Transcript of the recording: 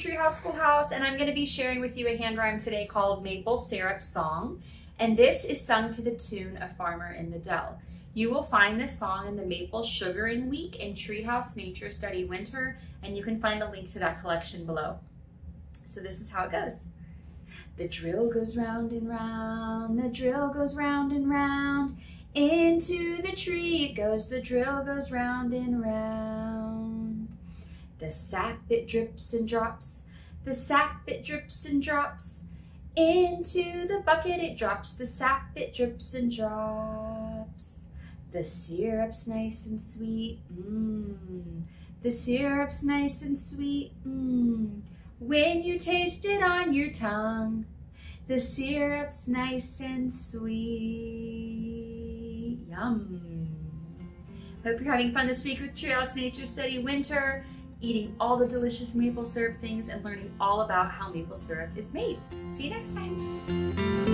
Treehouse Schoolhouse, and I'm going to be sharing with you a hand rhyme today called Maple Syrup Song. And this is sung to the tune of Farmer in the Dell. You will find this song in the Maple Sugaring Week in Treehouse Nature Study Winter, and you can find the link to that collection below. So this is how it goes. The drill goes round and round, the drill goes round and round. Into the tree it goes, the drill goes round and round. The sap it drips and drops, the sap it drips and drops. Into the bucket it drops, the sap it drips and drops. The syrup's nice and sweet, mmm. The syrup's nice and sweet, mmm. When you taste it on your tongue, the syrup's nice and sweet. Yum. Hope you're having fun this week with Treehouse Nature Study Winter, eating all the delicious maple syrup things and learning all about how maple syrup is made. See you next time.